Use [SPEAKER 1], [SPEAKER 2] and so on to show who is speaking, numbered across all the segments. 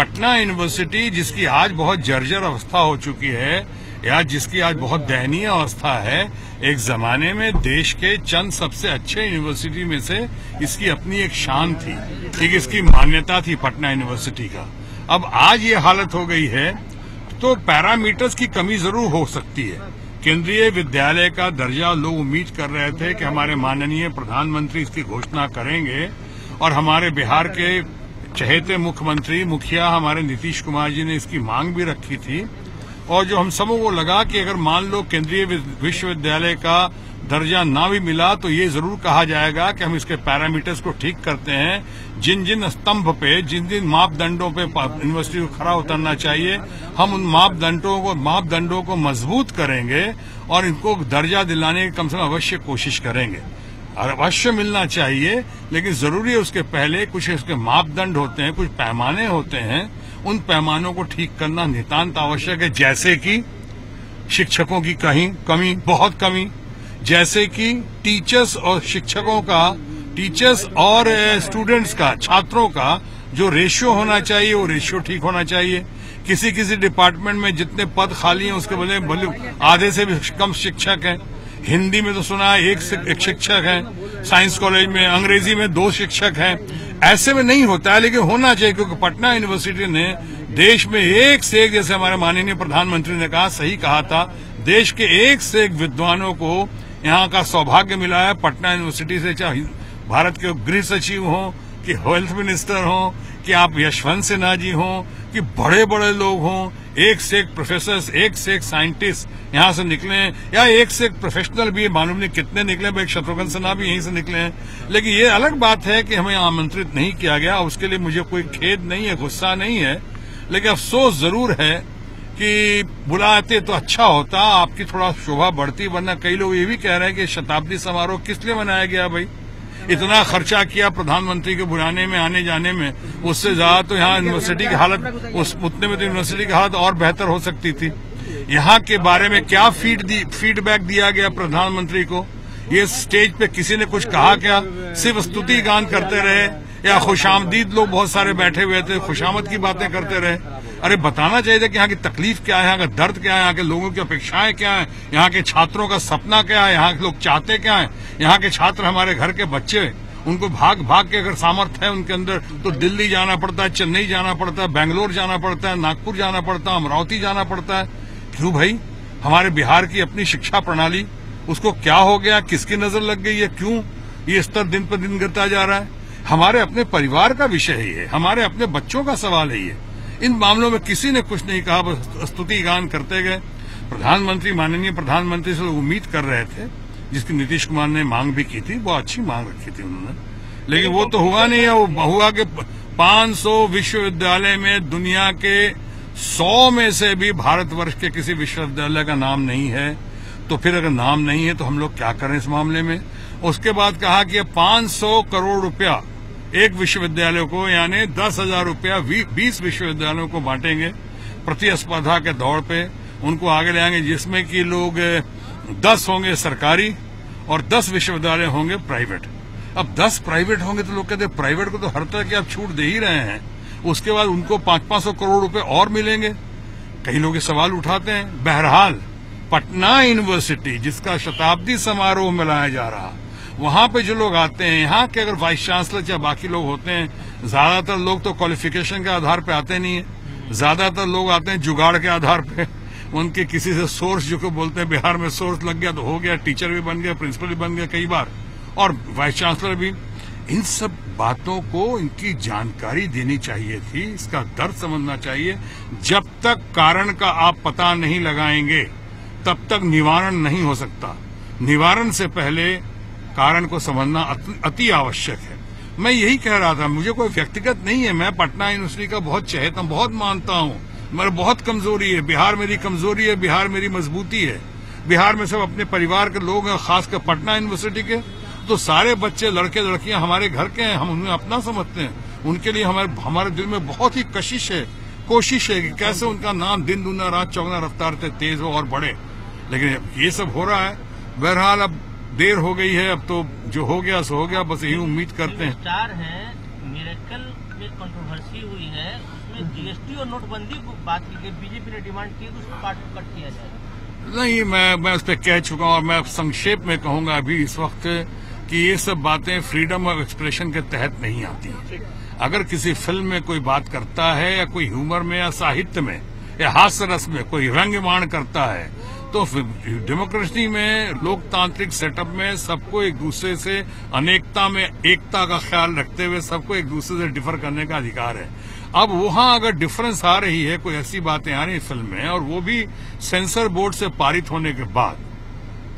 [SPEAKER 1] University, जिसकी आज बहुत जर्जर अवस्था हो चुकी है, या जिसकी आज बहुत दयनीय अवस्था है, एक जमाने में देश के चंद सबसे अच्छे यूनिवर्सिटी में से इसकी अपनी एक शान थी। एक इसकी मान्यता थी पटना यूनिवर्सिटी का। अब आज ये हालत हो गई है तो पैरामीटर्स की कमी ज़रूर हो सकती है। केंद्रीय विद्यालय का दर्जा लोग उम्मीद कर रहे थे कि हमारे माननीय प्रधानमंत्री इसकी घोषणा करेंगे, और हमारे बिहार के चहेते मुख्यमंत्री मुखिया हमारे नीतीश कुमार जी ने इसकी मांग भी रखी थी। और जो हम सबों को लगा कि अगर मान लो केंद्रीय विश्वविद्यालय का दर्जा ना भी मिला तो ये ज़रूर कहा जाएगा कि हम इसके पैरामीटर्स को ठीक करते हैं। जिन जिन स्तंभ पे जिन जिन मापदंडों पे यूनिवर्सिटी को खड़ा उतरना चाहिए, हम उन मापदंडों को मापदंडों को मज़बूत करेंगे और इनको दर्जा दिलाने की कम से कम अवश्य कोशिश करेंगे। अवश्य मिलना चाहिए, लेकिन ज़रूरी है उसके पहले कुछ उसके मापदंड होते हैं, कुछ पैमाने होते हैं। उन पैमानों को ठीक करना नितांत आवश्यक है, जैसे कि शिक्षकों की कहीं कमी, बहुत कमी। जैसे कि टीचर्स और शिक्षकों का, टीचर्स और स्टूडेंट्स का, छात्रों का जो रेशियो होना चाहिए, वो रेशियो ठीक होना चाहिए। किसी किसी डिपार्टमेंट में जितने पद खाली हैं, उसके बदले आधे से भी कम शिक्षक हैं। हिंदी में तो सुना है एक, एक शिक्षक है। साइंस कॉलेज में अंग्रेज़ी में दो शिक्षक हैं। ऐसे में नहीं होता है लेकिन होना चाहिए क्योंकि पटना यूनिवर्सिटी ने देश में एक से एक जैसे हमारे माननीय प्रधानमंत्री ने कहा सही कहा था देश के एक से एक विद्वानों को यहाँ का सौभाग्य मिला है। पटना यूनिवर्सिटी से चाहे भारत के गृह सचिव हों कि हेल्थ मिनिस्टर हों कि आप यशवंत सिन्हा जी हों, कि बड़े बड़े लोग हों, एक से एक प्रोफेसर एक से एक साइंटिस्ट यहाँ से निकले हैं, या एक से एक प्रोफेशनल भी मालूम नहीं कितने निकले भाई शत्रुघ्न सिन्हा भी यहीं से निकले हैं। लेकिन ये अलग बात है कि हमें आमंत्रित नहीं किया गया, उसके लिए मुझे कोई खेद नहीं है, गुस्सा नहीं है, लेकिन अफसोस ज़रूर है कि बुलाते तो अच्छा होता, आपकी थोड़ा शोभा बढ़ती, वरना कई लोग ये भी कह रहे हैं कि शताब्दी समारोह किस लिए मनाया गया भाई? इतना खर्चा किया प्रधानमंत्री के बुलाने में, आने जाने में, उससे ज़्यादा तो यहाँ यूनिवर्सिटी की हालत, उस, उतने में तो यूनिवर्सिटी की हालत और बेहतर हो सकती थी। यहाँ के बारे में क्या फ़ीड दी फीडबैक दिया गया प्रधानमंत्री को? ये स्टेज पे किसी ने कुछ कहा क्या? सिर्फ़ स्तुति गान करते रहे या खुशामदीद लोग बहुत सारे बैठे हुए थे, खुशामद की बातें करते रहे? अरे बताना चाहिए था कि यहाँ की तकलीफ़ क्या है, यहाँ का दर्द क्या है, यहाँ के लोगों की अपेक्षाएँ क्या है, यहाँ के छात्रों का सपना क्या है, यहाँ के लोग चाहते क्या है, यहाँ के छात्र हमारे घर के बच्चे, उनको भाग भाग के अगर सामर्थ्य है उनके अंदर तो दिल्ली जाना पड़ता है, चेन्नई जाना पड़ता है, बेंगलोर जाना पड़ता है, नागपुर जाना पड़ता है, अमरावती जाना पड़ता है। क्यों भाई? हमारे बिहार की अपनी शिक्षा प्रणाली, उसको क्या हो गया, किसकी नज़र लग गई है, क्यों ये स्तर दिन पर दिन गिरता जा रहा है? हमारे अपने परिवार का विषय ही हमारे अपने बच्चों का सवाल है इन मामलों में किसी ने कुछ नहीं कहा, बस स्तुति गान करते गए। प्रधानमंत्री, माननीय प्रधानमंत्री से उम्मीद कर रहे थे, जिसकी नीतीश कुमार ने मांग भी की थी बहुत अच्छी मांग रखी थी उन्होंने। लेकिन वो तो हुआ नहीं है वो हुआ कि 500 विश्वविद्यालय में दुनिया के सौ में से भी भारतवर्ष के किसी विश्वविद्यालय का नाम नहीं है। तो फिर अगर नाम नहीं है तो हम लोग क्या करें इस मामले में? उसके बाद कहा कि 500 करोड़ रुपया एक विश्वविद्यालय को, यानी दस हज़ार रूपया बीस विश्वविद्यालयों को बांटेंगे प्रतिस्पर्धा के दौड़ पे। उनको आगे ले आएँगे, जिसमें कि लोग, दस होंगे सरकारी और दस विश्वविद्यालय होंगे प्राइवेट। अब दस प्राइवेट होंगे तो लोग कहते हैं, प्राइवेट को तो हर तरह की आप छूट दे ही रहे हैं। उसके बाद उनको पाँच पाँच सौ करोड़ रुपए और मिलेंगे। कई लोग सवाल उठाते हैं। बहरहाल, पटना यूनिवर्सिटी, जिसका शताब्दी समारोह मनाया जा रहा वहाँ पे जो लोग आते हैं, यहाँ के अगर वाइस चांसलर या बाकी लोग होते हैं, ज़्यादातर लोग तो क्वालिफिकेशन के आधार पे आते नहीं है। ज़्यादातर लोग आते हैं जुगाड़ के आधार पे। उनके किसी से सोर्स जो को बोलते हैं, बिहार में सोर्स लग गया तो हो गया टीचर भी बन गया प्रिंसिपल भी बन गया कई बार। और वाइस चांसलर भी। इन सब बातों को इनकी जानकारी देनी चाहिए थी, इसका दर्द समझना चाहिए। जब तक कारण का आप पता नहीं लगाएँगे, तब तक निवारण नहीं हो सकता। निवारण से पहले कारण को समझना अति आवश्यक है। मैं यही कह रहा था, मुझे कोई व्यक्तिगत नहीं है, मैं पटना यूनिवर्सिटी का बहुत चहेता बहुत मानता हूँ। मेरा बहुत कमज़ोरी है, बिहार मेरी कमज़ोरी है, बिहार मेरी मजबूती है। बिहार में सब अपने परिवार के लोग हैं, खासकर पटना यूनिवर्सिटी के। तो सारे बच्चे, लड़के, लड़कियाँ हमारे घर के हैं, हम उन्हें अपना समझते हैं। उनके लिए हमारे हमारे दिल में बहुत ही कशिश है, कोशिश है कि कैसे उनका नाम दिन दुना रात, चौगना, रफ्तार से तेज हो और बढ़े। लेकिन ये सब हो रहा है। बहरहाल अब देर हो गई है अब तो जो हो गया सो हो गया बस यही उम्मीद करते हैं।
[SPEAKER 2] स्टार है मेरेकल में कंट्रोवर्सी हुई है उसमें जीएसटी और नोटबंदी को बात की गई बीजेपी ने डिमांड की उसको काट कट किया जाए।
[SPEAKER 1] नहीं मैं मैं उस पर कह चुका हूँ और मैं संक्षेप में कहूँगा अभी इस वक्त कि ये सब बातें फ्रीडम ऑफ़ एक्सप्रेशन के तहत नहीं आती अगर किसी फ़िल्म में कोई बात करता है या कोई ह्यूमर में या साहित्य में या हास्य रस में कोई रंगमाण करता है तो डेमोक्रेसी में, लोकतांत्रिक सेटअप में सबको एक दूसरे से अनेकता में, एकता का ख्याल रखते हुए सबको एक दूसरे से डिफर करने का अधिकार है। अब वहाँ अगर डिफरेंस आ रही है, कोई ऐसी बातें आ रही फ़िल्म में, और वो भी सेंसर बोर्ड से पारित होने के बाद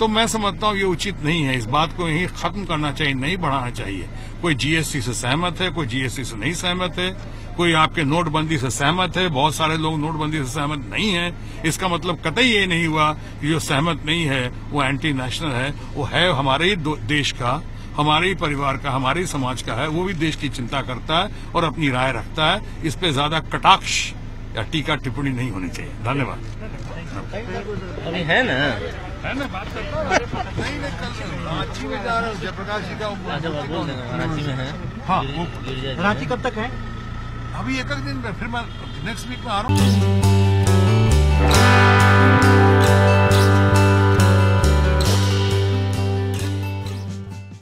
[SPEAKER 1] तो मैं समझता हूँ ये उचित नहीं है। इस बात को यही खत्म करना चाहिए, नहीं बढ़ाना चाहिए। कोई जीएसटी से सहमत है, कोई जीएसटी से नहीं सहमत है, कोई आपके नोटबंदी से सहमत है, बहुत सारे लोग नोटबंदी से सहमत नहीं है। इसका मतलब कतई ये नहीं हुआ कि जो सहमत नहीं है, वो एंटी नेशनल है, वो है हमारे ही देश का, हमारे ही परिवार का, हमारे ही समाज का है, वो भी देश की चिंता करता है और अपनी राय रखता है। इस पे ज़्यादा कटाक्ष या टीका टिप्पणी नहीं होनी चाहिए। धन्यवाद।
[SPEAKER 2] अभी है ना?
[SPEAKER 1] है ना बात नहीं नहीं कल रांची में जा रहा हूँ जयप्रकाश जी का
[SPEAKER 2] देंगे रांची में है।
[SPEAKER 1] हाँ,
[SPEAKER 3] रांची कब तक है?
[SPEAKER 1] अभी एक एक दिन में फिर मैं नेक्स्ट वीक में आ रहा हूँ।